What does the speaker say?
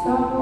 Stop